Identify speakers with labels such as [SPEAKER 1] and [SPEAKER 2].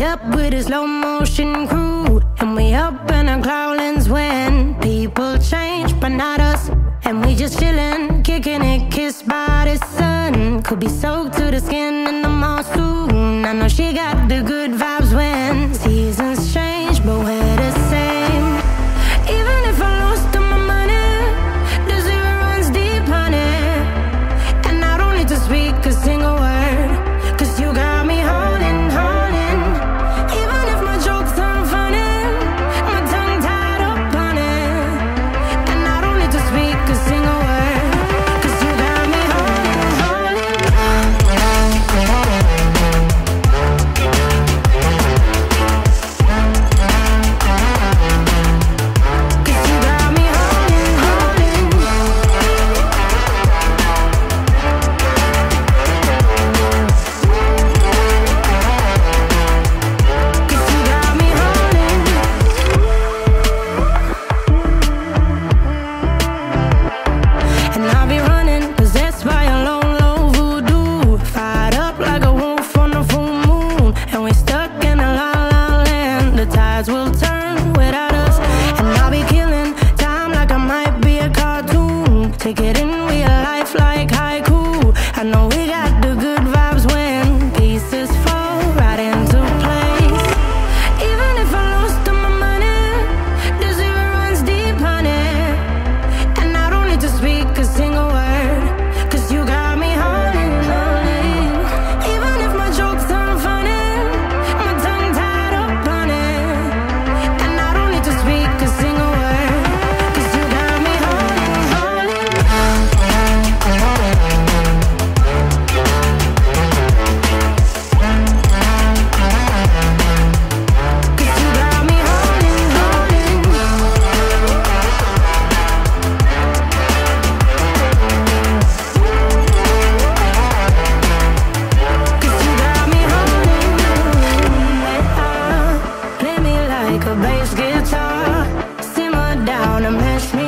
[SPEAKER 1] Up with a slow motion crew, and we up in our growlings when people change, but not us. And we just chillin', kicking it, kissed by the sun. Could be soaked to the skin in the mall soon. I know she got the good vibes when seasons change. Gonna miss me.